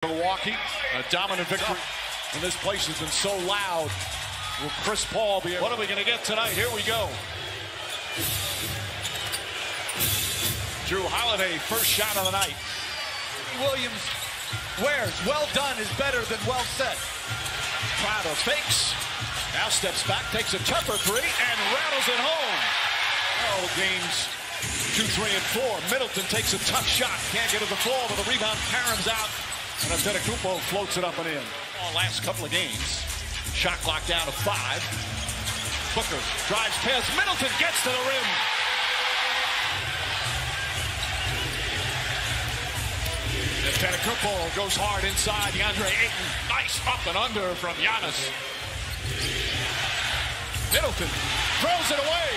Milwaukee, a dominant victory. And this place has been so loud. Will Chris Paul be able What are we going to get tonight? Here we go. Jrue Holiday, first shot of the night. Williams wears. Well done is better than well said. Prado fakes. Now steps back, takes a tougher three, and rattles it home. Oh, games two, three, and four. Middleton takes a tough shot. Can't get to the floor, but the rebound caroms out. And Antetokounmpo floats it up and in. Oh, last couple of games. Shot clock down to five. Booker drives past Middleton, gets to the rim. Antetokounmpo goes hard inside. DeAndre Ayton, nice up and under from Giannis. Middleton throws it away.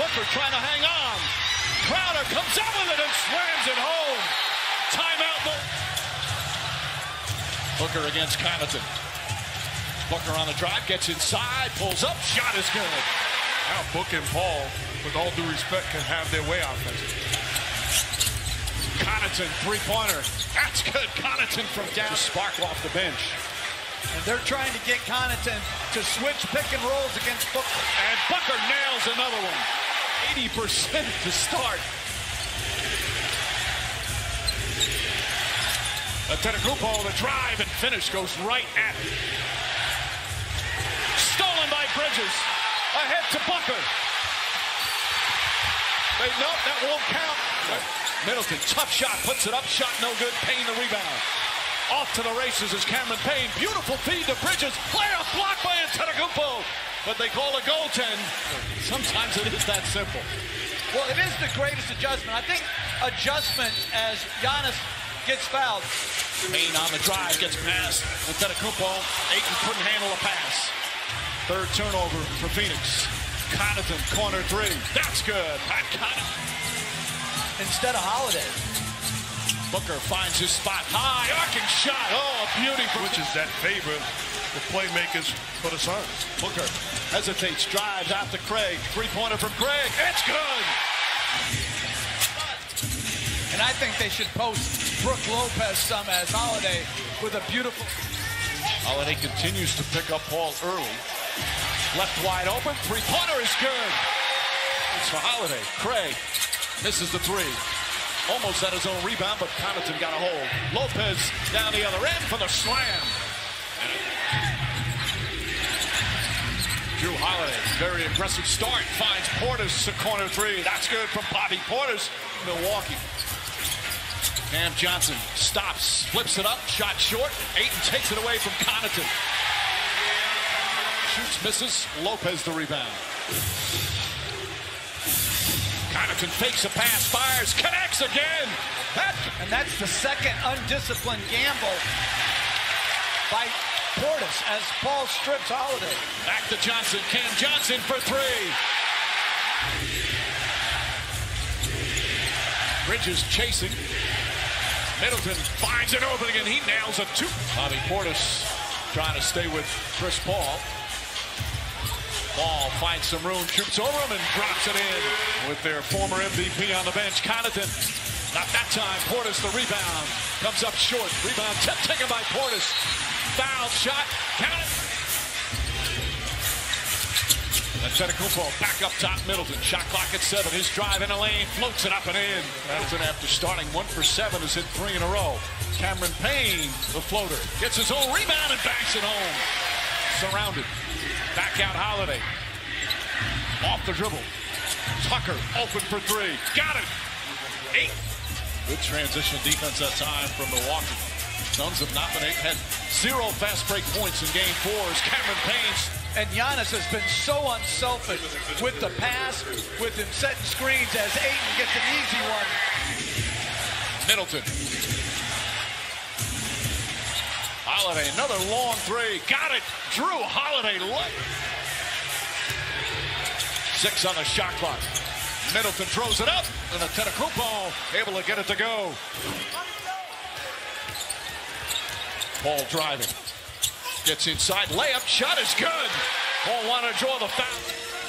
Booker trying to hang on. Crowder comes up with it and slams it home. Timeout. Booker against Connaughton. Booker on the drive, gets inside, pulls up, shot is good. Now Book and Paul, with all due respect, can have their way offensively. Connaughton, three-pointer. That's good. Connaughton from down. Spark off the bench. And they're trying to get Connaughton to switch pick and rolls against Booker. And Booker nails another one. 80% to start. Antetokounmpo, the drive and finish goes right at it. Stolen by Bridges. Ahead to Booker. They, no, that won't count. Middleton, tough shot, puts it up, shot no good, Payne the rebound. Off to the races is Cameron Payne. Beautiful feed to Bridges. Playoff block by Antetokounmpo. But they call a goaltend. Sometimes it is that simple. Well, it is the greatest adjustment. I think adjustment as Giannis gets fouled. Payne on the drive, gets past Antetokounmpo. Ayton couldn't handle a pass. Third turnover for Phoenix. Connaughton, corner three. That's good. Pat Connaughton. Instead of Holiday. Booker finds his spot high. Arcing shot. Oh, a beauty. Which is that favor the playmakers for the Suns. Booker hesitates, drives out to Craig. Three-pointer from Craig. It's good. And I think they should post Brook Lopez some as Holiday with a beautiful. Holiday continues to pick up Paul early. Left wide open. Three-pointer is good. It's for Holiday. Craig misses the three. Almost at his own rebound, but Connaughton got a hold. Lopez down the other end for the slam. Jrue Holiday, very aggressive start, finds Portis a corner three. That's good from Bobby Portis, Milwaukee. Cam Johnson stops, flips it up, shot short. Ayton takes it away from Connaughton. Shoots, misses. Lopez the rebound. Connaughton fakes a pass, fires, connects again. That, and that's the second undisciplined gamble by Portis as Paul strips Holiday. Back to Johnson. Cam Johnson for three. Bridges chasing. Middleton finds an opening and he nails a two. Bobby Portis trying to stay with Chris Paul. Paul finds some room, shoots over him and drops it in with their former MVP on the bench, Connaughton. Not that time. Portis the rebound. Comes up short. Rebound taken by Portis. Foul shot. Count. Antetokounmpo back up top, Middleton. Shot clock at seven. His drive in a lane, floats it up and in. Middleton, after starting one for seven, has hit three in a row. Cameron Payne, the floater, gets his own rebound and banks it home. Surrounded. Back out Holiday. Off the dribble. Tucker open for three. Got it. Eight. Good transition defense that time from Milwaukee. Suns have not been eight. Had zero fast break points in game four as Cameron Payne and Giannis has been so unselfish with the pass, with him setting screens as Ayton gets an easy one. Middleton. Holiday, another long three. Got it. Jrue Holiday. late. Six on the shot clock. Middleton throws it up, and Antetokounmpo able to get it to go. Paul driving. Gets inside, layup, shot is good. Paul wanted to draw the foul.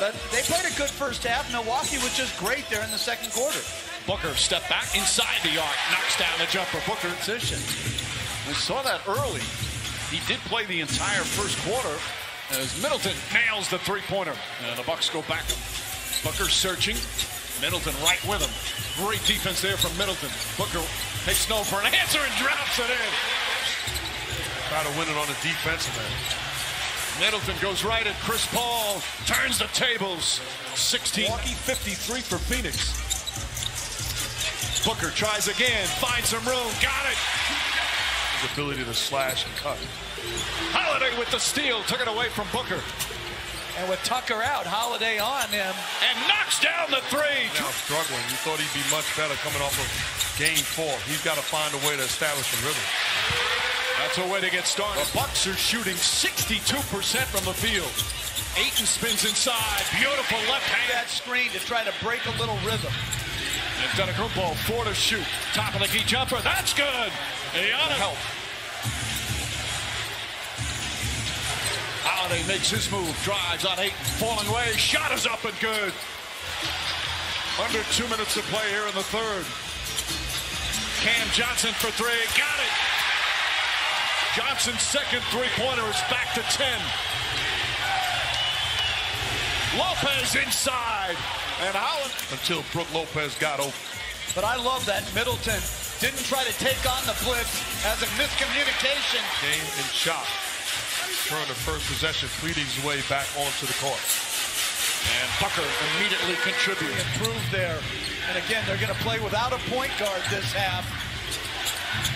But they played a good first half. Milwaukee was just great there in the second quarter. Booker step back inside the arc, knocks down the jumper. Booker position. We saw that early. He did play the entire first quarter as Middleton nails the three-pointer. And the Bucks go back. Booker searching. Middleton right with him. Great defense there from Middleton. Booker takes no for an answer and drops it in. Try to win it on the defensive end. Middleton goes right at Chris Paul. Turns the tables. 16. Milwaukee 53 for Phoenix. Booker tries again. Finds some room. Got it. His ability to slash and cut. Holiday with the steal. Took it away from Booker. And with Tucker out, Holiday on him. And knocks down the three. Now struggling. You thought he'd be much better coming off of game four. He's got to find a way to establish a rhythm. That's a way to get started. The Bucks are shooting 62% from the field. Ayton spins inside. Beautiful left hand. That screen to try to break a little rhythm. And Antetokounmpo, four to shoot. Top of the key jumper. That's good. Giannis. Help. Holiday makes his move. Drives on Ayton. Falling away. Shot is up and good. Under two minutes to play here in the third. Cam Johnson for three. Got it. Johnson's second three-pointer is back to 10. Lopez inside. And Holland. Until Brook Lopez got open. But I love that Middleton didn't try to take on the blitz as a miscommunication. Game and shot. Turn the first possession, pleading his way back onto the court. And Tucker immediately contributes. Improved there. And again, they're going to play without a point guard this half.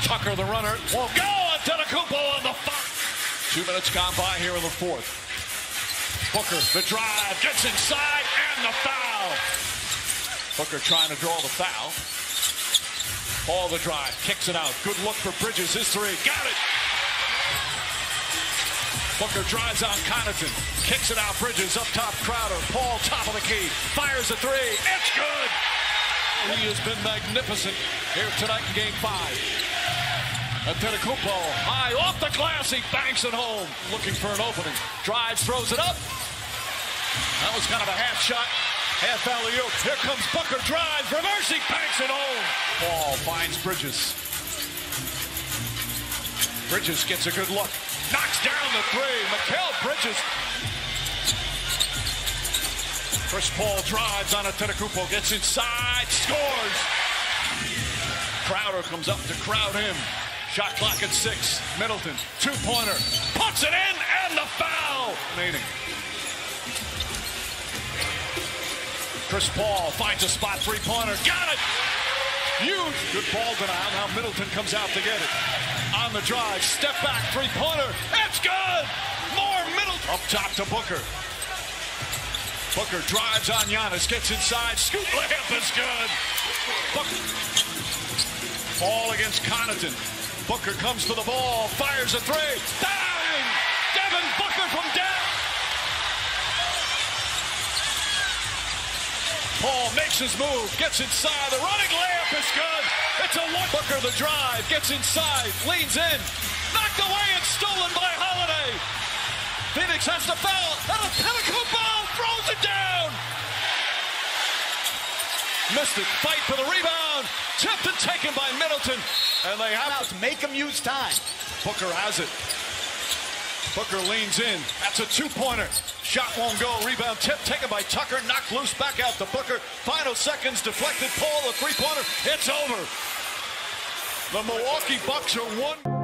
Tucker, the runner, won't go. Antetokounmpo on the foul. Two minutes gone by here in the fourth. Booker, the drive, gets inside, and the foul. Booker trying to draw the foul. Paul the drive, kicks it out. Good look for Bridges, his three. Got it. Booker drives on Connaughton. Kicks it out. Bridges up top. Crowder. Paul top of the key. Fires a three. It's good. He has been magnificent here tonight in game five. Antetokounmpo high off the glass. He banks it home. Looking for an opening. Drives, throws it up. That was kind of a half shot. Half alley oop. Here comes Booker. Drives. Reverse. He banks it home. Paul finds Bridges. Bridges gets a good look. Knocks down the three. Mikal Bridges. Chris Paul drives on a Antetokounmpo. Gets inside. Scores. Crowder comes up to crowd him. Shot clock at six. Middleton. Two-pointer. Puts it in. And the foul. Remaining. Chris Paul finds a spot. Three-pointer. Got it. Huge. Good ball denial. Now Middleton comes out to get it. On the drive. Step back. Three-pointer. It's good. More Middleton. Up top to Booker. Booker drives on Giannis. Gets inside. Scoop layup is good. Booker. Ball against Connaughton. Booker comes to the ball. Fires a three. Devin Booker from down. Paul makes his move, gets inside. The running layup is good. It's a one. Booker the drive, gets inside, leans in, knocked away and stolen by Holiday. Phoenix has the foul, and a Antetokounmpo throws it down. Missed it. Fight for the rebound. Tipped and taken by Middleton, and they have to make them use time. Booker has it. Booker leans in. That's a two-pointer. Shot won't go. Rebound tip taken by Tucker. Knocked loose. Back out to Booker. Final seconds. Deflected. Paul, a three-pointer. It's over. The Milwaukee Bucks are one.